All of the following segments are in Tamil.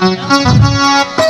வாகவே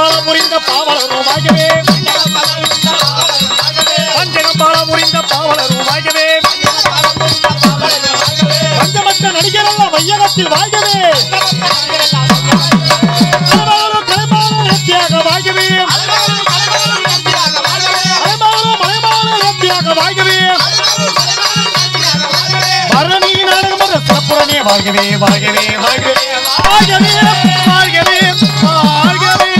பஞ்சகம்பால முறிந்த பாவலருமாகவே பஞ்சகம்பால முறிந்த பாவலருமாகவே பஞ்சமத்த நடிகரெல்லாம் வையகத்தில் வாகவே வாழ்கவே வாழ்கவே வாழ்கவே வாழ்கவே வாழ்கவே வாழ்கவே